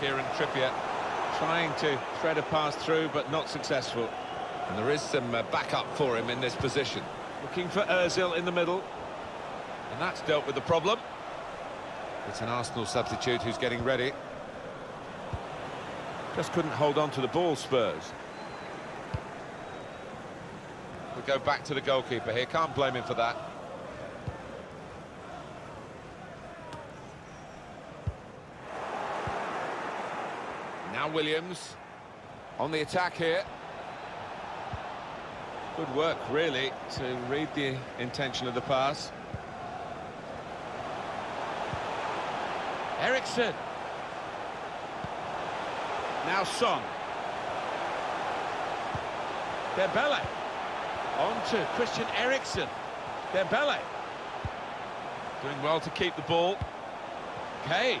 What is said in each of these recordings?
Kieran Trippier trying to thread a pass through, but not successful. And there is some uh, backup for him in this position. Looking for Ozil in the middle. And that's dealt with the problem. It's an Arsenal substitute who's getting ready. Just couldn't hold on to the ball, Spurs. We go back to the goalkeeper here, can't blame him for that. Now Williams on the attack here. Good work, really, to read the intention of the pass. Eriksen. Now Son. Dembele. On to Christian Eriksen. Dembele. Doing well to keep the ball. Kane.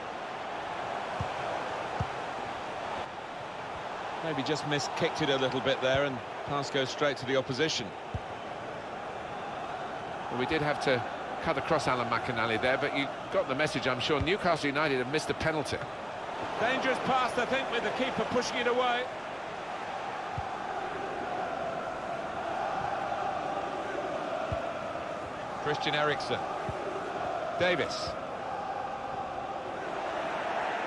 Maybe just missed-kicked it a little bit there and pass goes straight to the opposition. Well, we did have to cut across Alan McInally there, but you got the message, I'm sure. Newcastle United have missed a penalty. Dangerous pass, I think, with the keeper pushing it away. Christian Eriksen. Davies.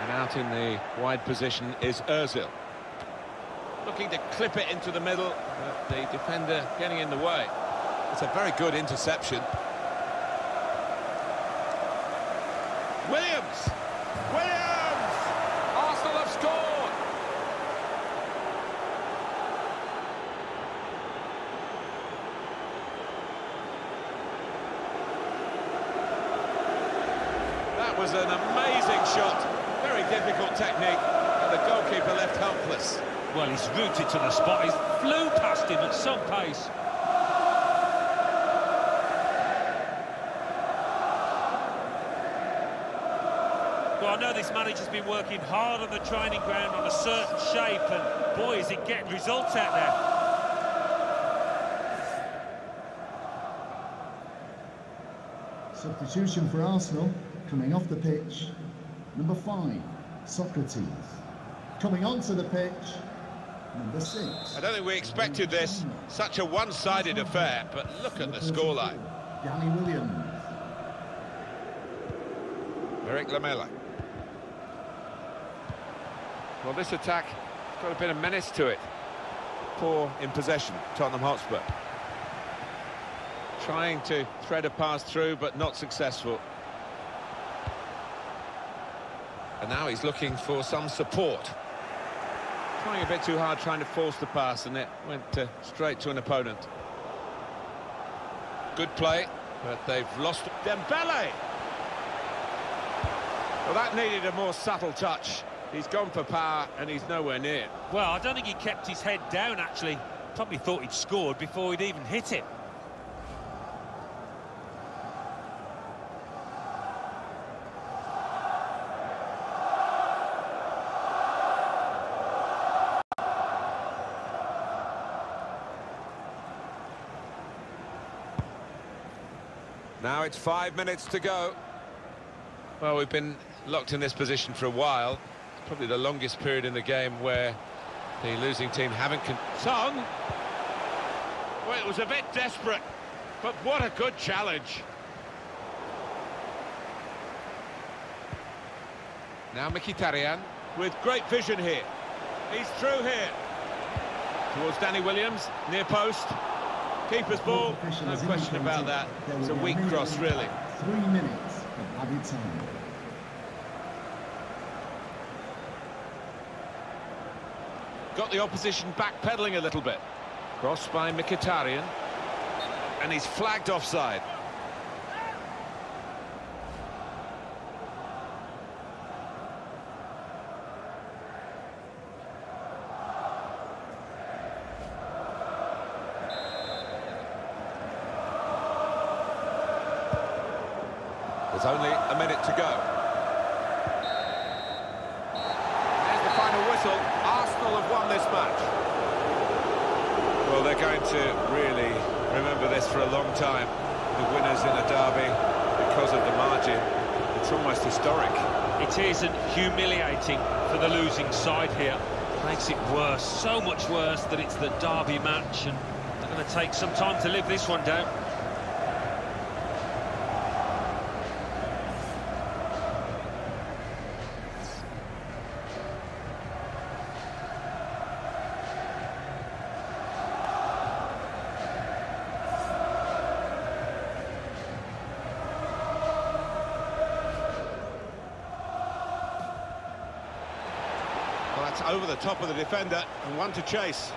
And out in the wide position is Ozil. Looking to clip it into the middle, but the defender getting in the way. It's a very good interception. Williams! Williams! Arsenal have scored! That was an amazing shot. Very difficult technique, and the goalkeeper left helpless. Well, he's rooted to the spot. He flew past him at some pace. Well, I know this manager's been working hard on the training ground on a certain shape, and boy, is he getting results out there. Substitution for Arsenal, coming off the pitch, number five, Sokratis. Coming onto the pitch, number six. I don't think we expected this, such a one-sided affair, but look at the scoreline. Danny Williams. Erik Lamela. Well, this attack has got a bit of menace to it. Poor in possession, Tottenham Hotspur. Trying to thread a pass through, but not successful. And now he's looking for some support. Trying a bit too hard, trying to force the pass, and it went uh, straight to an opponent. Good play, but they've lost... Dembele! Well, that needed a more subtle touch. He's gone for power, and he's nowhere near. Well, I don't think he kept his head down, actually. Probably thought he'd scored before he'd even hit it. Now it's five minutes to go. Well, we've been locked in this position for a while. It's probably the longest period in the game where the losing team haven't... Con! Well, it was a bit desperate, but what a good challenge. Now Mkhitaryan. With great vision here. He's through here. Towards Danny Williams, near post. Keeper's ball, no question about that. It's a weak cross, really. Three minutes of added time. Got the opposition backpedaling a little bit. Cross by Mkhitaryan. And he's flagged offside. There's only a minute to go. There's the final whistle. Arsenal have won this match. Well, they're going to really remember this for a long time. The winners in a derby because of the margin. It's almost historic. It isn't humiliating for the losing side here. Makes it worse, so much worse that it's the derby match and they're going to take some time to live this one down. over the top of the defender and one to chase.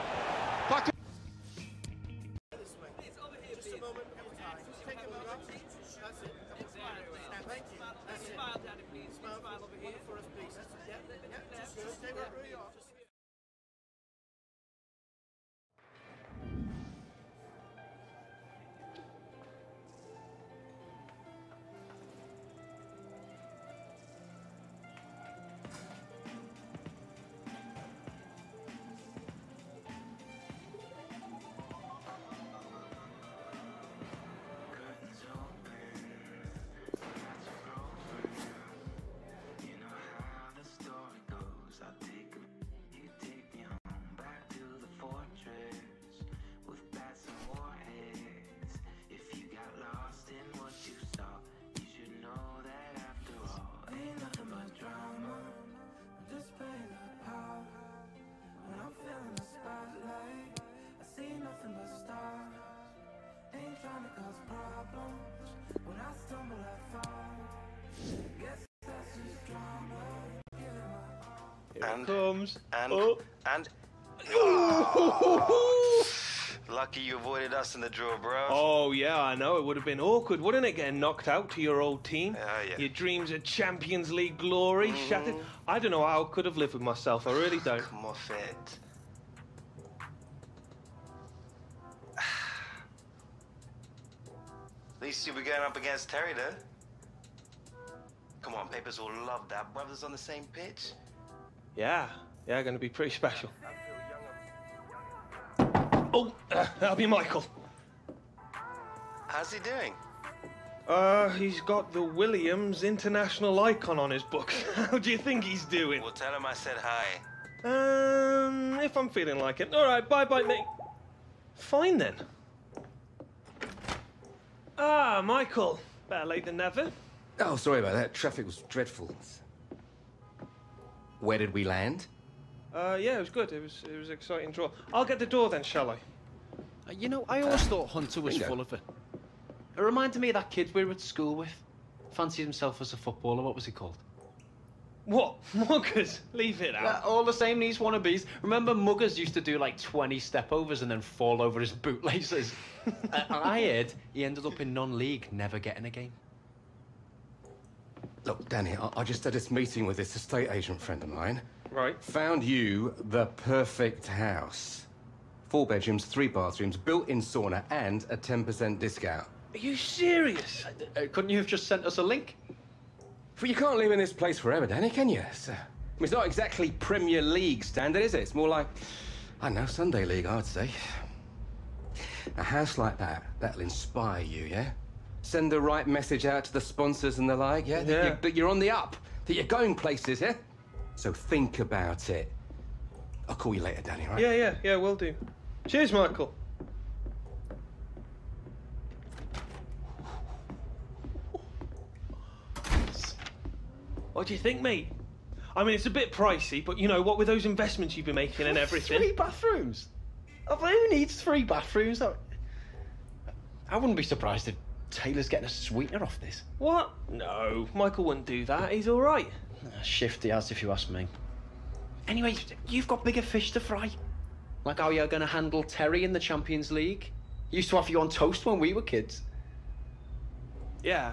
And comes. and Oh. and lucky you avoided us in the draw, bro. Oh yeah, I know. It would have been awkward, wouldn't it, getting knocked out to your old team? Yeah, yeah. Your dreams of Champions League glory mm-hmm. shattered. I don't know how I could have lived with myself. I really don't. Come off it. At least you were going up against Terry, though. Come on, Papers will love that. Brothers on the same pitch. Yeah, yeah, going to be pretty special. Oh, uh, that'll be Michael. How's he doing? Uh, he's got the Williams International Icon on his book. How do you think he's doing? Well, tell him I said hi. Um, if I'm feeling like it. All right, bye bye, mate. Fine then. Ah, Michael. Better late than never. Oh, sorry about that. Traffic was dreadful. Where did we land? Uh, yeah, it was good. It was it was an exciting draw. I'll get the door then, shall I? Uh, You know, I always thought Hunter was bingo. full of it. It reminded me of that kid we were at school with. Fancied himself as a footballer. What was he called? What? Muggers? Leave it Uh, out. all the same, these wannabes. Remember, Muggers used to do like 20 stepovers and then fall over his bootlaces. uh, I heard he ended up in non-league, never getting a game. Look, Danny, I, I just had this meeting with this estate agent friend of mine. Right. Found you the perfect house. Four bedrooms, three bathrooms, built-in sauna, and a 10% discount. Are you serious? Uh, couldn't you have just sent us a link? But you can't live in this place forever, Danny, can you? It's, uh, it's not exactly Premier League standard, is it? It's more like, I don't know, Sunday League, I'd say. A house like that, that'll inspire you, yeah? Send the right message out to the sponsors and the like, yeah? That, Yeah. you, that you're on the up, that you're going places, yeah? So think about it. I'll call you later, Danny, right? Yeah, yeah, yeah, will do. Cheers, Michael. What do you think, mate? I mean, it's a bit pricey, but you know, what with those investments you've been making and everything. Three bathrooms? Who needs three bathrooms? I, I wouldn't be surprised if Taylor's getting a sweetener off this. What? No, Michael wouldn't do that. He's all right. Uh, Shifty as, if you ask me. Anyway, you've got bigger fish to fry. Like how you're going to handle Terry in the Champions League. Used to have you on toast when we were kids. Yeah.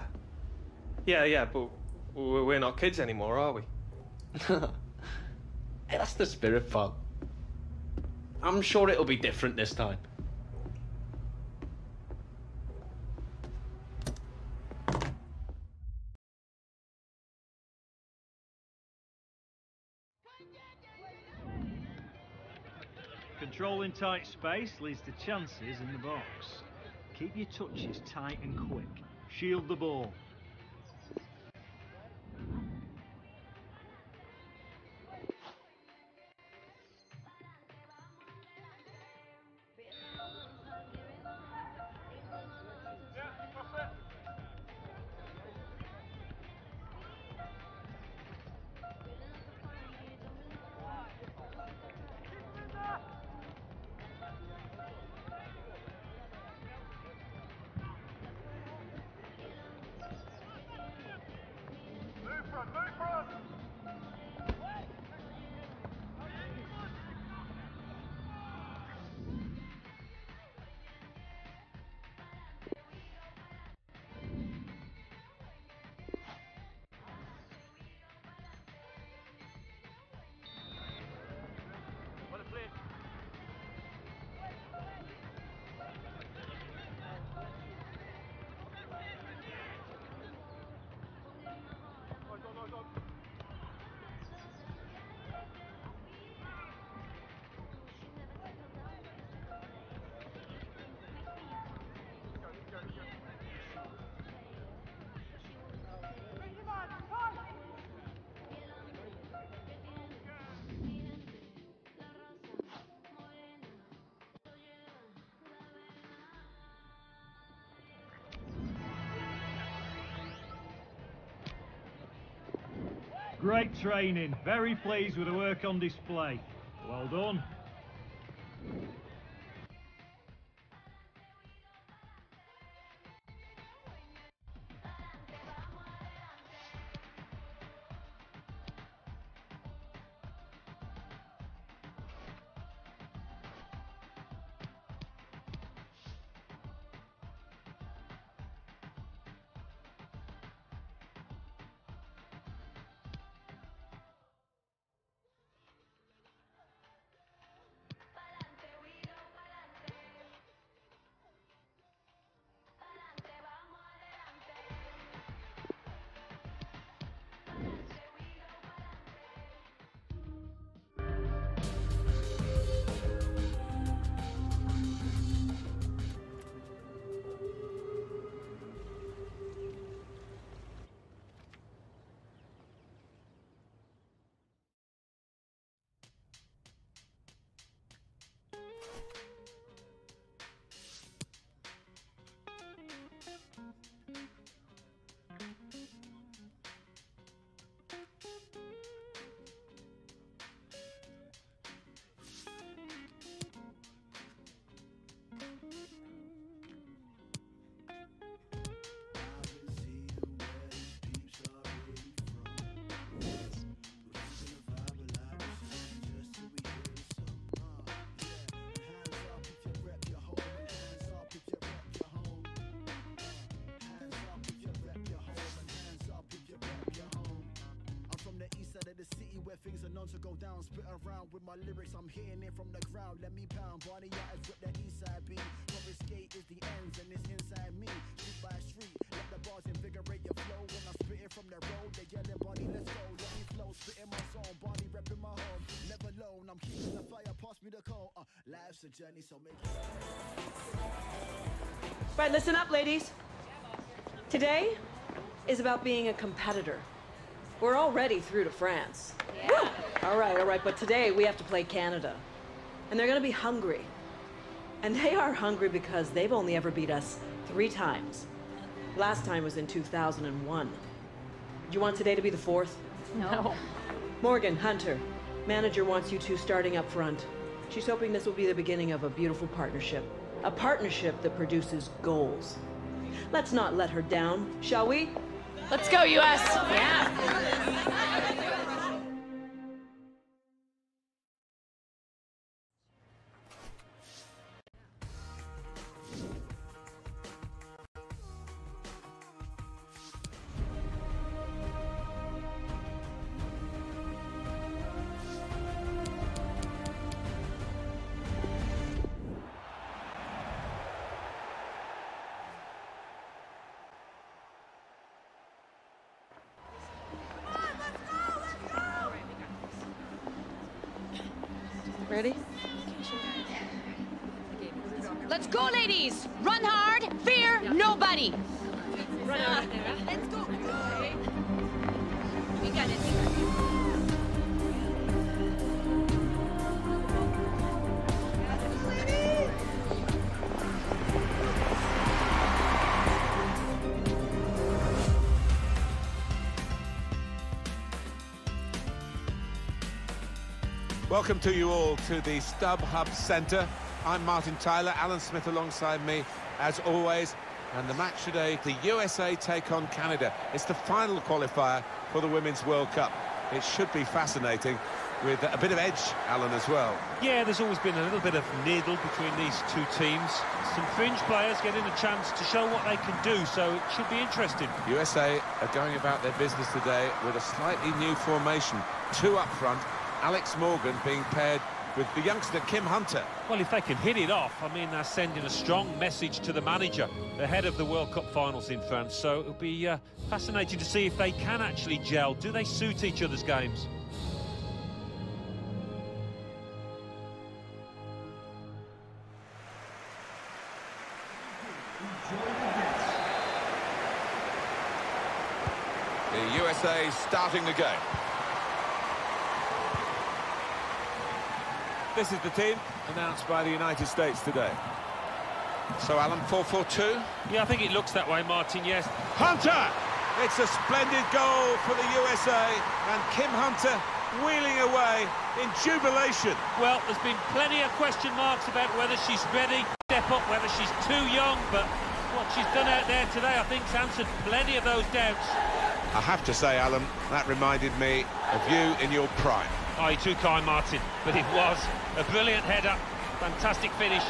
Yeah, yeah, but we're not kids anymore, are we? Hey, that's the spirit, pal. I'm sure it'll be different this time. Controlling tight space leads to chances in the box. Keep your touches tight and quick. Shield the ball. Great training. Very pleased with the work on display. Well done. Things known to go down. Spit around with my lyrics, I'm hitting it from the ground. Let me pound. Body eyes with the east side beat. From skate is the ends and it's inside me. Street by street, let the bars invigorate your flow. When I spit it from the road, they yelling, body, let's go. Let me flow, spitting my song, body repping my home. Never alone, I'm keeping the fire, pass me the coal. Uh, life's a journey, so make it. Right, listen up, ladies. Today is about being a competitor. We're already through to France. Yeah. All right, all right, but today we have to play Canada. And they're gonna be hungry. And they are hungry because they've only ever beat us three times. Last time was in 2001. You want today to be the fourth? No. Morgan, Hunter, manager wants you two starting up front. She's hoping this will be the beginning of a beautiful partnership. A partnership that produces goals. Let's not let her down, shall we? Let's go, US! Yeah. Ready? Let's go, ladies! Run hard, fear nobody! Let's go! Welcome to you all to the StubHub Centre. I'm Martin Tyler, Alan Smith alongside me, as always. And the match today, the USA take on Canada. It's the final qualifier for the Women's World Cup. It should be fascinating, with a bit of edge, Alan, as well. Yeah, there's always been a little bit of needle between these two teams. Some fringe players getting a chance to show what they can do, so it should be interesting. USA are going about their business today with a slightly new formation. Two up front, Alex Morgan being paired with the youngster Kim Hunter. Well, if they can hit it off, I mean, they're sending a strong message to the manager ahead of the World Cup finals in France. So it'll be uh, fascinating to see if they can actually gel. Do they suit each other's games? The USA starting the game. This is the team announced by the United States today. So, Alan, 4-4-2? Yeah, I think it looks that way, Martin, yes. Hunter! It's a splendid goal for the USA, and Kim Hunter wheeling away in jubilation. Well, there's been plenty of question marks about whether she's ready, step up, whether she's too young, but what she's done out there today, I think, has answered plenty of those doubts. I have to say, Alan, that reminded me of you in your prime. Oh, you're too kind, Martin, but it was a brilliant header, fantastic finish.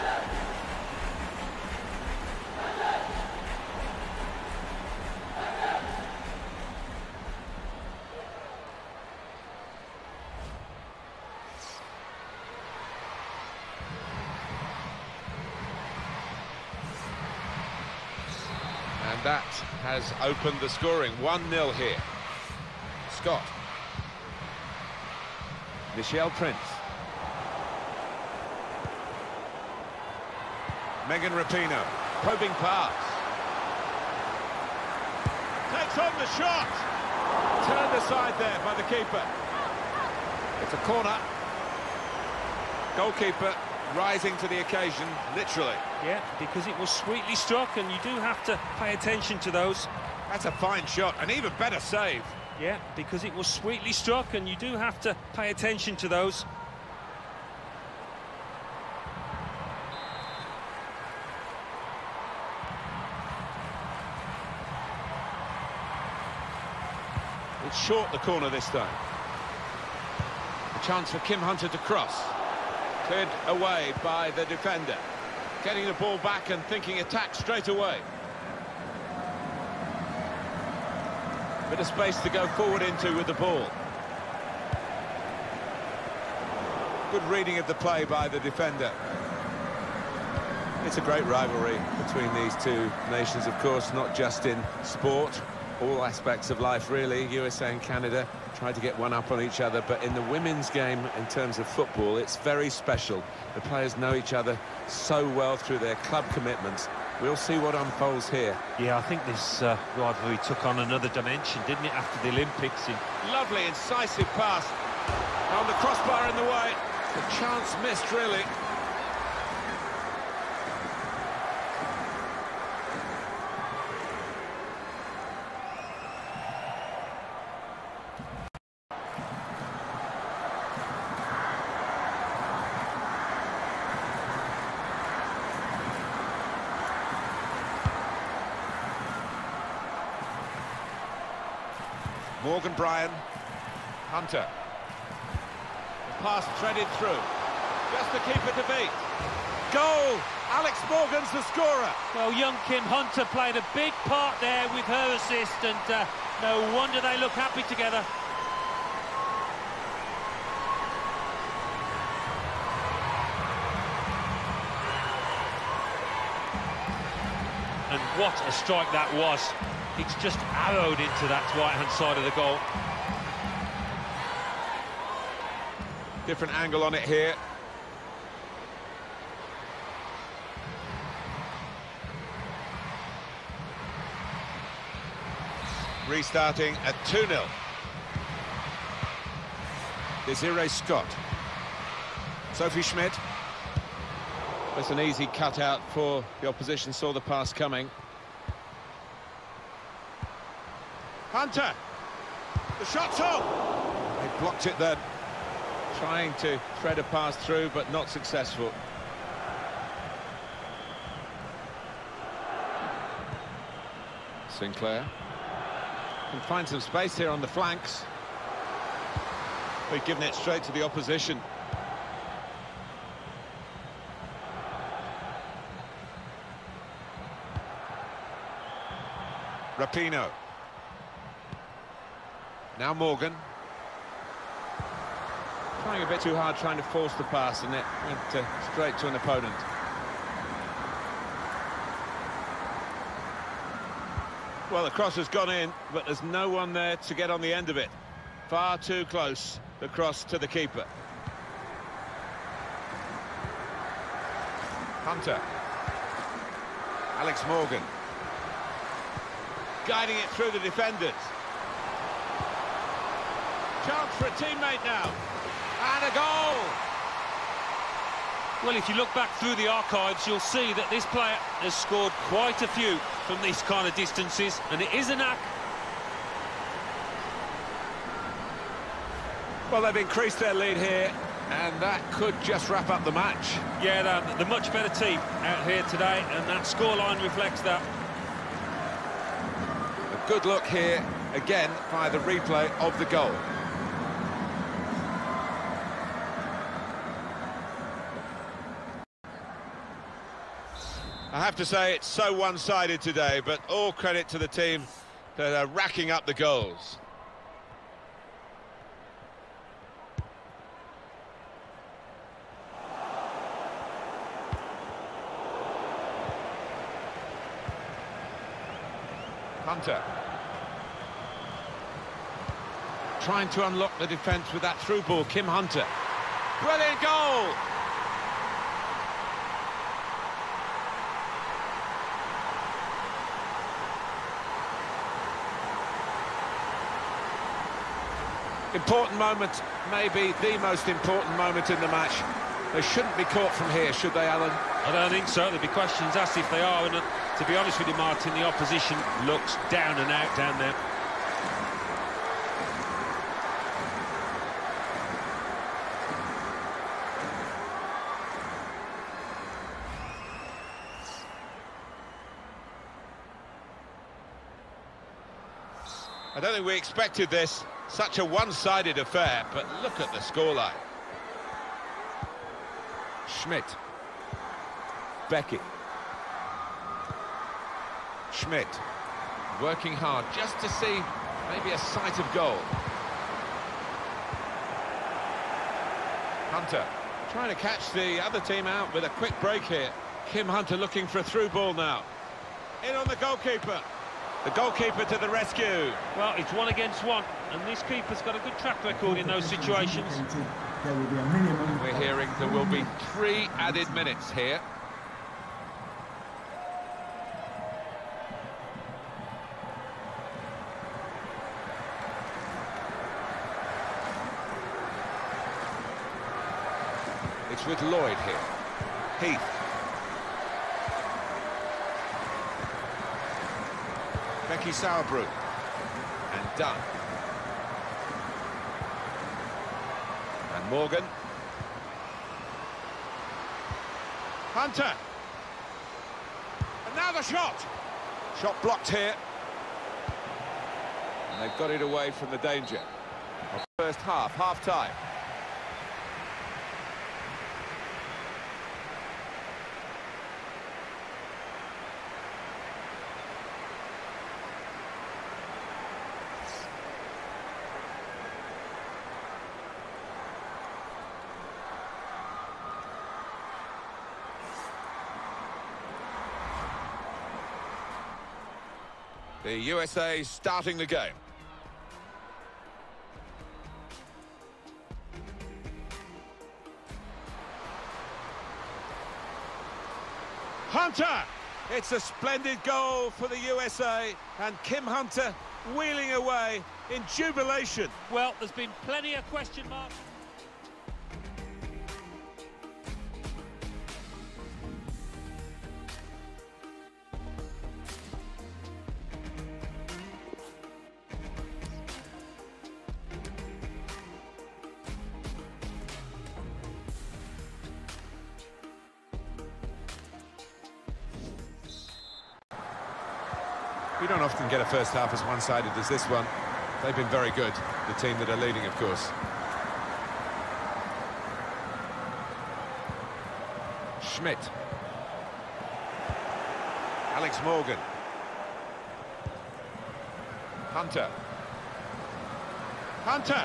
And that has opened the scoring. 1-0 here. Scott. Nichelle Prince. Megan Rapinoe. Probing pass. Takes on the shot. Turned aside there by the keeper. It's a corner. Goalkeeper rising to the occasion, literally. Yeah, because it was sweetly struck, and you do have to pay attention to those. That's a fine shot, an even better save. Yeah, because it was sweetly struck, and you do have to pay attention to those. Short the corner this time. A chance for Kim Hunter to cross. Cleared away by the defender. Getting the ball back and thinking attack straight away. Bit of space to go forward into with the ball. Good reading of the play by the defender. It's a great rivalry between these two nations, of course, not just in sport, all aspects of life, really. USA and Canada try to get one up on each other, but in the women's game, in terms of football, it's very special. The players know each other so well through their club commitments. We'll see what unfolds here. Yeah, I think this uh, rivalry took on another dimension, didn't it, after the Olympics? In... Lovely, incisive pass. On the crossbar in the way. The chance missed, really. Morgan Brian. Hunter. The pass threaded through. Just the keeper to beat. Goal! Alex Morgan's the scorer. Well, young Kim Hunter played a big part there with her assist, and uh, no wonder they look happy together. And what a strike that was. It's just arrowed into that right-hand side of the goal. Different angle on it here. Restarting at 2-0. Desiree Scott. Sophie Schmidt. That's an easy cutout for the opposition, saw the pass coming. Hunter. The shot's on. They blocked it then. Trying to thread a pass through, but not successful. Sinclair. Can find some space here on the flanks. We've given it straight to the opposition. Rapinoe. Now Morgan. Trying a bit too hard, trying to force the pass, and it went uh, straight to an opponent. Well, the cross has gone in, but there's no one there to get on the end of it. Far too close, the cross to the keeper. Hunter. Alex Morgan. Guiding it through the defenders for a teammate now. And a goal! Well, if you look back through the archives, you'll see that this player has scored quite a few from these kind of distances, and it is a knack. Well, they've increased their lead here, and that could just wrap up the match. Yeah, the much better team out here today, and that scoreline reflects that. A good look here, again, by the replay of the goal. I have to say it's so one-sided today, but all credit to the team that are racking up the goals. Hunter. Trying to unlock the defence with that through ball, Kim Hunter. Brilliant goal! Important moment, maybe the most important moment in the match. They shouldn't be caught from here, should they, Alan? I don't think so. There'll be questions asked if they are. And uh, to be honest with you, Martin, the opposition looks down and out down there. I don't think we expected this. Such a one-sided affair, but look at the scoreline. Schmidt. Beckett. Schmidt. Working hard just to see maybe a sight of goal. Hunter trying to catch the other team out with a quick break here. Kim Hunter looking for a through ball now. In on the goalkeeper. The goalkeeper to the rescue. Well, it's one against one, and this keeper's got a good track record in those situations. We're hearing there will be three added minutes here. It's with Lloyd here. Heath. Becky Sauerbrunn. And Dunn. Morgan. Hunter. And now the shot. Shot blocked here. And they've got it away from the danger. First half, half time. The USA starting the game. Hunter! It's a splendid goal for the USA and Kim Hunter wheeling away in jubilation. Well, there's been plenty of question marks. First half as one-sided as this one. They've been very good, the team that are leading, of course. Schmidt. Alex Morgan. Hunter. Hunter!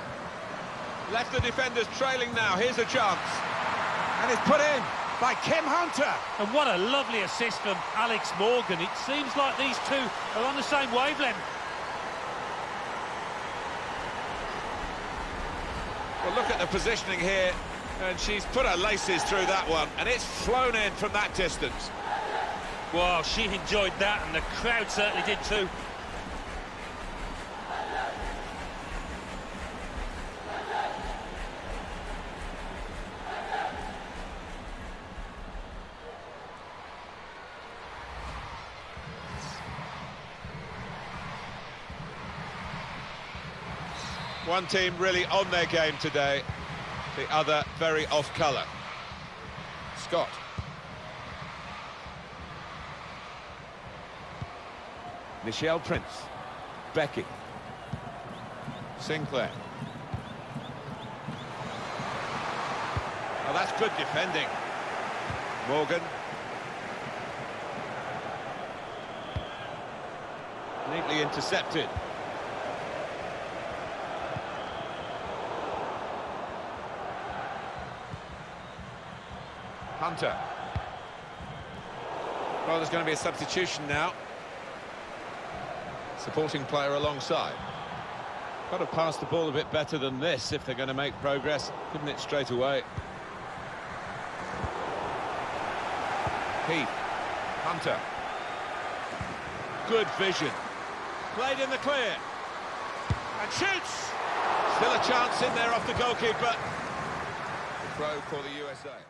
Left the defenders trailing now. Here's a chance. And it's put in by Kim Hunter. And what a lovely assist from Alex Morgan. It seems like these two are on the same wavelength. Well, look at the positioning here. And she's put her laces through that one. And it's flown in from that distance. Well, she enjoyed that, and the crowd certainly did too. One team really on their game today, the other very off colour. Scott. Nichelle Prince. Becky. Sinclair. Oh, that's good defending. Morgan. Neatly intercepted. Hunter. Well, there's going to be a substitution now. Supporting player alongside. Got to pass the ball a bit better than this if they're going to make progress, couldn't it, straight away? Heath. Hunter. Good vision. Played in the clear. And shoots! Still a chance in there off the goalkeeper. The throw for the USA.